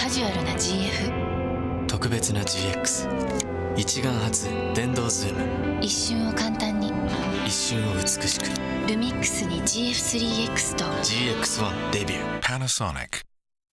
カジュアルな GF 特別な GX 一眼初電動ズーム。一瞬を簡単に。一瞬を美しく。ルミックスに GF3X と。GX1 デビュー。パナソニック